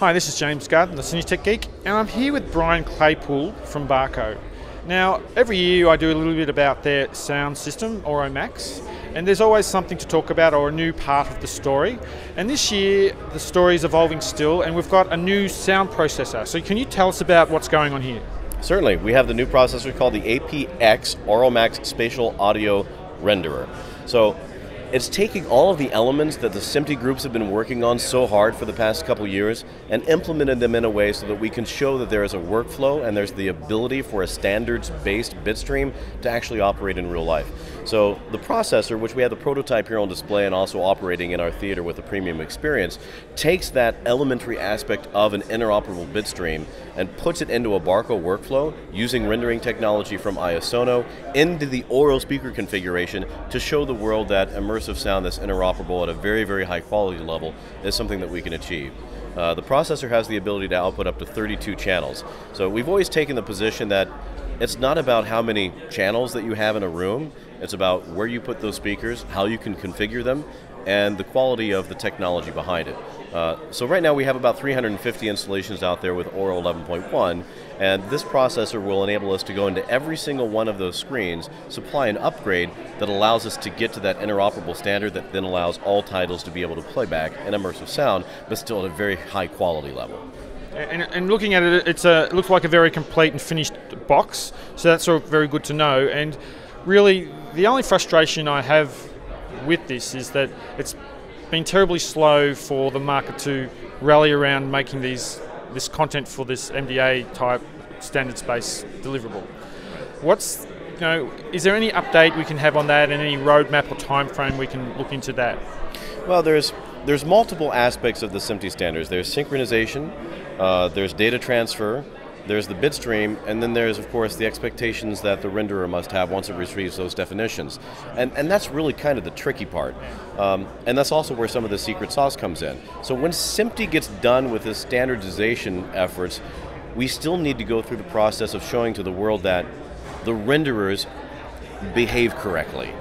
Hi, this is James Gardiner, the Cinetech Geek, and I'm here with Brian Claypool from Barco. Now, every year I do a little bit about their sound system, AuroMax, and there's always something to talk about or a new part of the story. And this year, the story is evolving still, and we've got a new sound processor. So, can you tell us about what's going on here? Certainly. We have the new processor called the APX AuroMax Spatial Audio Renderer. So, it's taking all of the elements that the SMPTE groups have been working on so hard for the past couple years and implemented them in a way so that we can show that there is a workflow and there's the ability for a standards-based bitstream to actually operate in real life. So the processor, which we have the prototype here on display and also operating in our theater with a premium experience, takes that elementary aspect of an interoperable bitstream and puts it into a Barco workflow using rendering technology from iOsono into the Auro speaker configuration to show the world that immersive immersive sound that's interoperable at a very, very high quality level is something that we can achieve. Uh, the processor has the ability to output up to 32 channels. So we've always taken the position that it's not about how many channels that you have in a room, it's about where you put those speakers, how you can configure them, and the quality of the technology behind it. Uh, so right now we have about 350 installations out there with Auro 11.1, and this processor will enable us to go into every single one of those screens, supply an upgrade that allows us to get to that interoperable standard that then allows all titles to be able to play back in immersive sound, but still at a very high quality level. And, and, looking at it, it's a, it looks like a very complete and finished box, so that's all very good to know. And really, the only frustration I have with this is that it's been terribly slow for the market to rally around making these this content for this MDA type standards based deliverable. What's you know, is there any update we can have on that and any roadmap or time frame we can look into that? Well, there's there's multiple aspects of the SMPTE standards. There's synchronization, uh, there's data transfer, there's the bitstream, and then there's, of course, the expectations that the renderer must have once it retrieves those definitions. And, and that's really kind of the tricky part. Um, and that's also where some of the secret sauce comes in. So when SMPTE gets done with the standardization efforts, we still need to go through the process of showing to the world that the renderers behave correctly.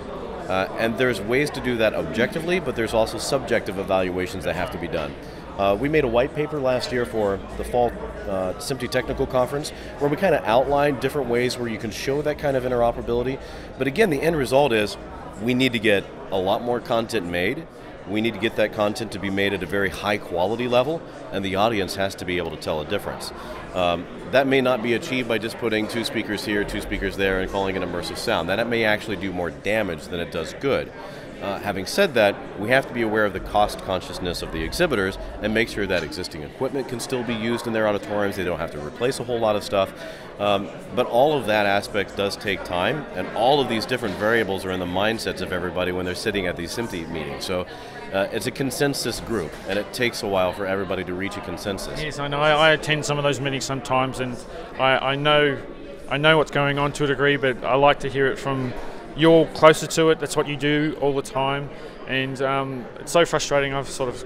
Uh, and there's ways to do that objectively, but there's also subjective evaluations that have to be done. Uh, we made a white paper last year for the fall uh, SMPTE Technical Conference where we kind of outlined different ways where you can show that kind of interoperability. But again, the end result is we need to get a lot more content made. We need to get that content to be made at a very high quality level, and the audience has to be able to tell a difference. Um, that may not be achieved by just putting two speakers here, two speakers there, and calling it immersive sound. That may actually do more damage than it does good. Uh, having said that, we have to be aware of the cost consciousness of the exhibitors and make sure that existing equipment can still be used in their auditoriums. They don't have to replace a whole lot of stuff. Um, but all of that aspect does take time, and all of these different variables are in the mindsets of everybody when they're sitting at these SMPTE meetings. So uh, it's a consensus group, and it takes a while for everybody to reach a consensus. Yes, I know. I, I attend some of those meetings sometimes, and I, I know I know what's going on to a degree, but I like to hear it from you're closer to it. That's what you do all the time, and um, it's so frustrating. I've sort of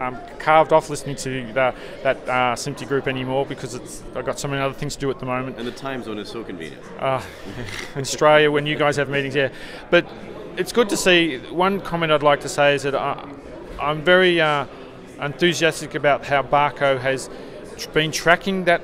um, carved off listening to the, that uh, SMPTE group anymore because it's I've got so many other things to do at the moment. And the time zone is so convenient. Uh, in Australia, when you guys have meetings, yeah, but it's good to see. One comment I'd like to say is that I, I'm very uh, enthusiastic about how Barco has been tracking that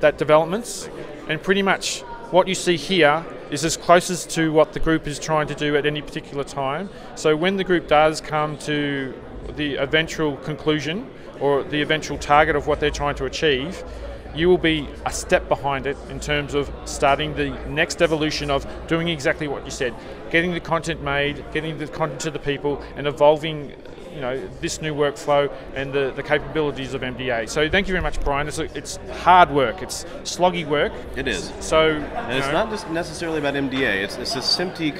that developments, and pretty much what you see here is as closest to what the group is trying to do at any particular time. So when the group does come to the eventual conclusion or the eventual target of what they're trying to achieve, you will be a step behind it in terms of starting the next evolution of doing exactly what you said, getting the content made, getting the content to the people, and evolving you know this new workflow and the, the capabilities of MDA. So thank you very much, Brian. It's, it's hard work. It's sloggy work. It is. So and it's know, not just necessarily about MDA. It's it's a SMPTE.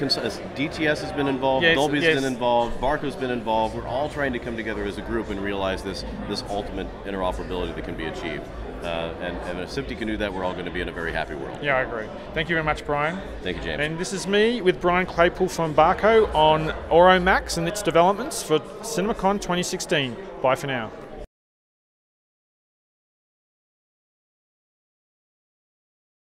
DTS has been involved. Yes, Dolby's yes. been involved. Barco's been involved. We're all trying to come together as a group and realize this this ultimate interoperability that can be achieved. Uh, and, and if SMPTE can do that, we're all going to be in a very happy world. Yeah, I agree. Thank you very much, Brian. Thank you, James. And this is me with Brian Claypool from Barco on AuroMax and its developments for CinemaCon 2016. Bye for now.